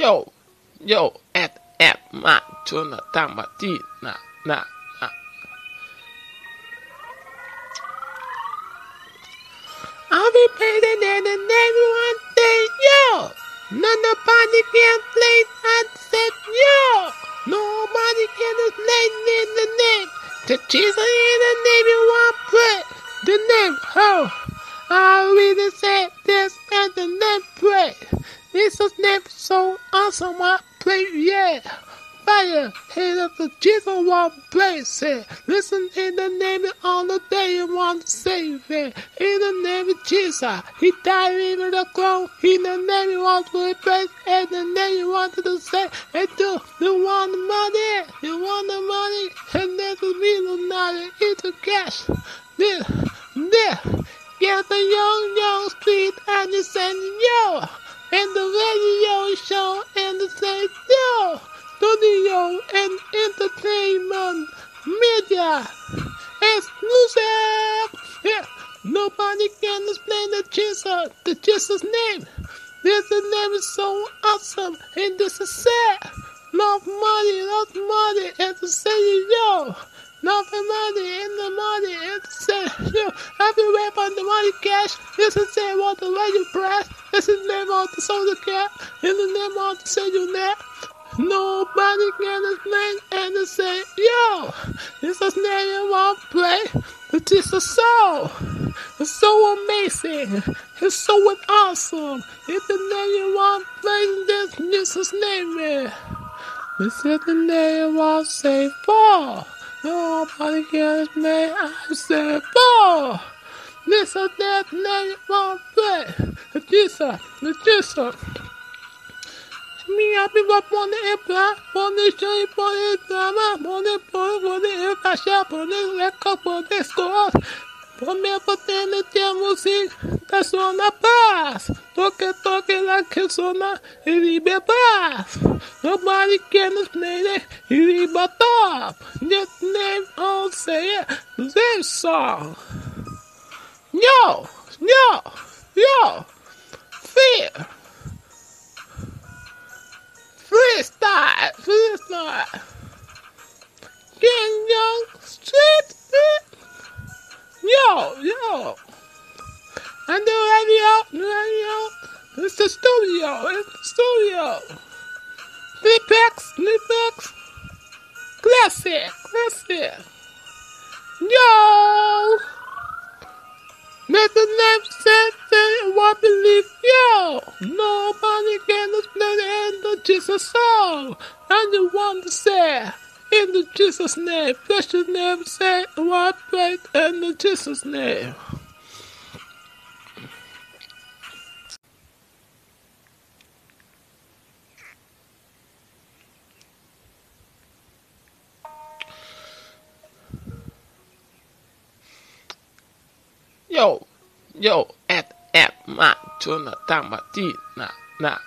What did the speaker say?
Yo, yo, at, at, ma, tuna, tama, ti, na, na, na. I'll be paying and and everyone say yo. No, nobody can play except yo. Nobody can play in the name. The Jesus in the name you want pray. The name, oh. I really said this and the name pray. This is name so awesome I play, yeah. Fire, head of the Jesus one place, yeah. Listen in the name of the day you want to save it. In the name of Jesus, He died in the cross. In the name you want to replace, in the name you wanted to say, and do you want the money, you want the money, and a little money, it's a cash. This, this, get the young, young street and you send yo. Studio and entertainment media exclusive. Yeah. Nobody can explain the Jesus, the Jesus name. This name is so awesome and this is sad. Love money, love money, and to say yo. Love the money and the money and to say yo. Everywhere from the money cash. This is the name of the radio press. This is the name of the soda cap. In the name of the cellular. Nobody can explain and to say yo. This is you want to play. It is soul. It's so amazing. It's so awesome. It's the name to play. This Jesus name. This is the name I say for. Nobody can explain. I say for. This is that name to play. Jesus. Jesus. Mi arriba pone el plan, pone show y pone drama, pone por, pone el fascia, pone record, pone score. Pone potente de música, que suena paz. Toque, toque la que suena y vive paz. Nobody can explain it, y vive top. This name all say it, this song. Yo, yo, yo, fear. Freestyle, freestyle. King Young street. Yo, yo. And the radio, radio. It's the studio, it's the studio. Flipex, Flipex. Classic, classic. Yo. Let the name say, say what believe yo. Nobody Jesus soul. And you want to say in the Jesus name. Precious name say what faith in the Jesus name. Yo, yo, at, at, ma, tuna, tama, na, na,